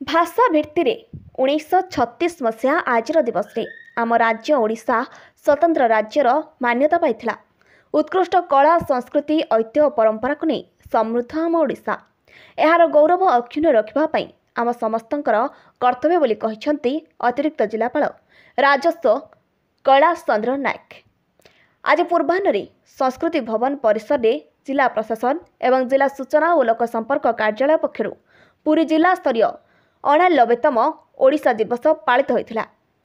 ଭାଷା ଭିତ୍ତିରେ ଉଣେଇଶହ ଛତିଶ ମସିହା ଆଜିର ଦିବସରେ ଆମ ରାଜ୍ୟ ଓଡ଼ିଶା ସ୍ୱତନ୍ତ୍ର ରାଜ୍ୟର ମାନ୍ୟତା ପାଇଥିଲା। ଉତ୍କୃଷ୍ଟ କଳା ସଂସ୍କୃତି ଐତିହ୍ୟ ପରମ୍ପରାକୁ ନେଇ ସମୃଦ୍ଧ ଆମ ଓଡ଼ିଶା। ଏହାର ଗୌରବ ଅକ୍ଷୁଣ୍ଣ ରଖିବା ପାଇଁ ଆମ ସମସ୍ତଙ୍କର କର୍ତ୍ତବ୍ୟ ବୋଲି କହିଛନ୍ତି ଅତିରିକ୍ତ ଜିଲ୍ଲାପାଳ ରାଜସ୍ୱ କୈଳାସ ଚନ୍ଦ୍ର ନାୟକ। ଆଜି ପୂର୍ବାହ୍ନରେ ସଂସ୍କୃତି ଭବନ ପରିସରରେ ଜିଲ୍ଲା ପ୍ରଶାସନ ଏବଂ ଜିଲ୍ଲା ସୂଚନା ଓ ଲୋକସମ୍ପର୍କ କାର୍ଯ୍ୟାଳୟ ପକ୍ଷରୁ ପୁରୀ ଜିଲ୍ଲା ସ୍ତରୀୟ ଅଣାନବେତମ ଓଡ଼ିଶା ଦିବସ ପାଳିତ ହୋଇଥିଲା।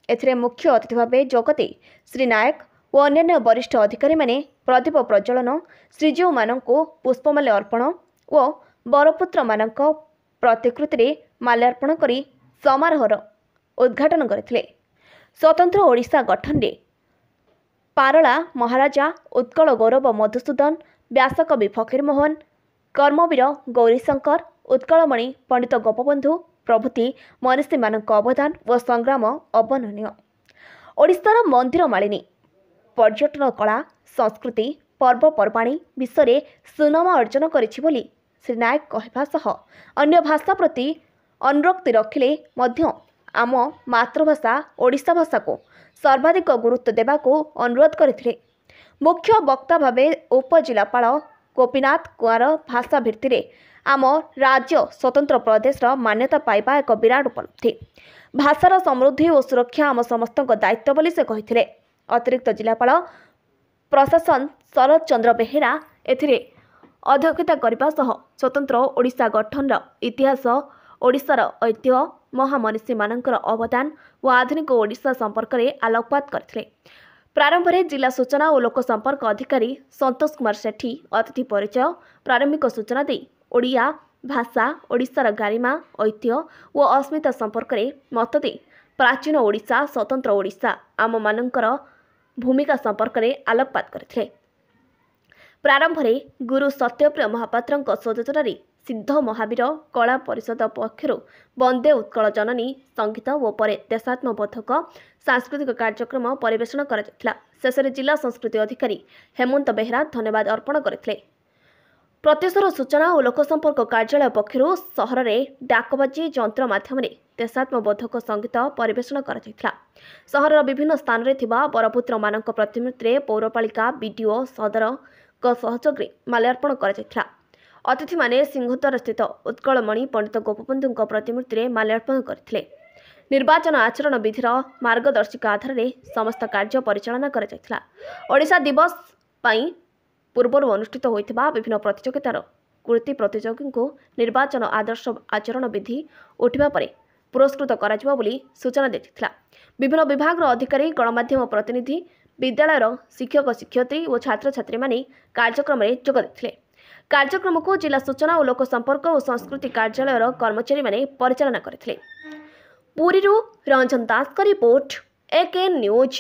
ଏଥିରେ ମୁଖ୍ୟ ଅତିଥି ଭାବେ ଯୋଗଦେଇ ଶ୍ରୀ ନାୟକ ଓ ଅନ୍ୟାନ୍ୟ ବରିଷ୍ଠ ଅଧିକାରୀମାନେ ପ୍ରଦୀପ ପ୍ରଜ୍ୱଳନ ଶ୍ରୀଜୀଉମାନଙ୍କୁ ପୁଷ୍ପମାଲ୍ୟ ଅର୍ପଣ ଓ ବରପୁତ୍ରମାନଙ୍କ ପ୍ରତିକୃତିରେ ମାଲ୍ୟାର୍ପଣ କରି ସମାରୋହର ଉଦ୍ଘାଟନ କରିଥିଲେ। ସ୍ୱତନ୍ତ୍ର ଓଡ଼ିଶା ଗଠନରେ ପାରଳା ମହାରାଜା ଉତ୍କଳ ଗୌରବ ମଧୁସୂଦନ ବ୍ୟାସକବି ଫକୀରମୋହନ କର୍ମବୀର ଗୌରୀଶଙ୍କର ଉତ୍କଳମଣି ପଣ୍ଡିତ ଗୋପବନ୍ଧୁ ପ୍ରଭୃତି ମନୀଷୀମାନଙ୍କ ଅବଦାନ ଓ ସଂଗ୍ରାମ ଅବର୍ଣ୍ଣନୀୟ। ଓଡ଼ିଶାର ମନ୍ଦିର ମାଳିନୀ ପର୍ଯ୍ୟଟନ କଳା ସଂସ୍କୃତି ପର୍ବପର୍ବାଣୀ ବିଷୟରେ ସୁନାମ ଅର୍ଜନ କରିଛି ବୋଲି ଶ୍ରୀ ନାୟକ କହିବା ସହ ଅନ୍ୟ ଭାଷା ପ୍ରତି ଅନୁରକ୍ତି ରଖିଲେ ମଧ୍ୟ ଆମ ମାତୃଭାଷା ଓଡ଼ିଶା ଭାଷାକୁ ସର୍ବାଧିକ ଗୁରୁତ୍ୱ ଦେବାକୁ ଅନୁରୋଧ କରିଥିଲେ। ମୁଖ୍ୟ ବକ୍ତା ଭାବେ ଉପଜିଲ୍ଲାପାଳ ଗୋପୀନାଥ କୁଆଁର ଭାଷା ଭିତ୍ତିରେ ଆମ ରାଜ୍ୟ ସ୍ୱତନ୍ତ୍ର ପ୍ରଦେଶର ମାନ୍ୟତା ପାଇବା ଏକ ବିରାଟ ଉପଲବ୍ଧି। ଭାଷାର ସମୃଦ୍ଧି ଓ ସୁରକ୍ଷା ଆମ ସମସ୍ତଙ୍କ ଦାୟିତ୍ୱ ବୋଲି ସେ କହିଥିଲେ। ଅତିରିକ୍ତ ଜିଲ୍ଲାପାଳ ପ୍ରଶାସନ ଶରତ ଚନ୍ଦ୍ର ବେହେରା ଏଥିରେ ଅଧ୍ୟକ୍ଷତା କରିବା ସହ ସ୍ୱତନ୍ତ୍ର ଓଡ଼ିଶା ଗଠନର ଇତିହାସ ଓଡ଼ିଶାର ଐତିହ୍ୟ ମହାମନୀଷୀମାନଙ୍କର ଅବଦାନ ଓ ଆଧୁନିକ ଓଡ଼ିଶା ସମ୍ପର୍କରେ ଆଲୋକପାତ କରିଥିଲେ। ପ୍ରାରମ୍ଭରେ ଜିଲ୍ଲା ସୂଚନା ଓ ଲୋକସମ୍ପର୍କ ଅଧିକାରୀ ସନ୍ତୋଷ କୁମାର ସେଠୀ ଅତିଥି ପରିଚୟ ପ୍ରାରମ୍ଭିକ ସୂଚନା ଦେଇ ଓଡ଼ିଆ ଭାଷା ଓଡ଼ିଶାର ଗାରିମା ଐତିହ୍ୟ ଓ ଅସ୍ମିତା ସମ୍ପର୍କରେ ମତ ଦେଇ ପ୍ରାଚୀନ ଓଡ଼ିଶା ସ୍ୱତନ୍ତ୍ର ଓଡ଼ିଶା ଆମମାନଙ୍କର ଭୂମିକା ସମ୍ପର୍କରେ ଆଲୋକପାତ କରିଥିଲେ। ପ୍ରାରମ୍ଭରେ ଗୁରୁ ସତ୍ୟପ୍ରିୟ ମହାପାତ୍ରଙ୍କ ସ୍ୱଯୋଜନାରେ ସିଦ୍ଧ ମହାବୀର କଳା ପରିଷଦ ପକ୍ଷରୁ ବନ୍ଦେ ଉତ୍କଳ ଜନନୀ ସଙ୍ଗୀତ ଓ ପରେ ଦେଶାତ୍ମବୋଧକ ସାଂସ୍କୃତିକ କାର୍ଯ୍ୟକ୍ରମ ପରିବେଷଣ କରାଯାଇଥିଲା। ଶେଷରେ ଜିଲ୍ଲା ସଂସ୍କୃତି ଅଧିକାରୀ ହେମନ୍ତ ବେହେରା ଧନ୍ୟବାଦ ଅର୍ପଣ କରିଥିଲେ। ପ୍ରତ୍ୟୁଷର ସୂଚନା ଓ ଲୋକସମ୍ପର୍କ କାର୍ଯ୍ୟାଳୟ ପକ୍ଷରୁ ସହରରେ ଡାକବାଜି ଯନ୍ତ୍ର ମାଧ୍ୟମରେ ଦେଶାତ୍ମବୋଧକ ସଙ୍ଗୀତ ପରିବେଷଣ କରାଯାଇଥିଲା। ସହରର ବିଭିନ୍ନ ସ୍ଥାନରେ ଥିବା ବରପୁତ୍ରମାନଙ୍କ ପ୍ରତିମୂର୍ତ୍ତିରେ ପୌରପାଳିକା ବିଡିଓ ସଦରଙ୍କ ସହଯୋଗରେ ମାଲ୍ୟାର୍ପଣ କରାଯାଇଥିଲା। ଅତିଥିମାନେ ସିଂହଦ୍ୱାରସ୍ଥିତ ଉତ୍କଳମଣି ପଣ୍ଡିତ ଗୋପବନ୍ଧୁଙ୍କ ପ୍ରତିମୂର୍ତ୍ତିରେ ମାଲ୍ୟାର୍ପଣ କରିଥିଲେ। ନିର୍ବାଚନ ଆଚରଣ ବିଧିର ମାର୍ଗଦର୍ଶିକା ଆଧାରରେ ସମସ୍ତ କାର୍ଯ୍ୟ ପରିଚାଳନା କରାଯାଇଥିଲା। ଓଡ଼ିଶା ଦିବସ ପାଇଁ ପୂର୍ବରୁ ଅନୁଷ୍ଠିତ ହୋଇଥିବା ବିଭିନ୍ନ ପ୍ରତିଯୋଗିତାର କୃତି ପ୍ରତିଯୋଗୀଙ୍କୁ ନିର୍ବାଚନ ଆଦର୍ଶ ଆଚରଣ ବିଧି ଉଠିବା ପରେ ପୁରସ୍କୃତ କରାଯିବ ବୋଲି ସୂଚନା ଦିଆଯାଇଥିଲା ବିଭିନ୍ନ ବିଭାଗର ଅଧିକାରୀ ଗଣମାଧ୍ୟମ ପ୍ରତିନିଧି ବିଦ୍ୟାଳୟର ଶିକ୍ଷକ ଶିକ୍ଷୟିତ୍ରୀ ଓ ଛାତ୍ରଛାତ୍ରୀମାନେ କାର୍ଯ୍ୟକ୍ରମରେ ଯୋଗ ଦେଇଥିଲେ। କାର୍ଯ୍ୟକ୍ରମକୁ ଜିଲ୍ଲା ସୂଚନା ଓ ଲୋକସମ୍ପର୍କ ଓ ସଂସ୍କୃତି କାର୍ଯ୍ୟାଳୟର କର୍ମଚାରୀମାନେ ପରିଚାଳନା କରିଥିଲେ। ପୁରୀରୁ ରଞ୍ଜନ ଦାସଙ୍କ ରିପୋର୍ଟ ଏ କେ ନ୍ୟୁଜ୍।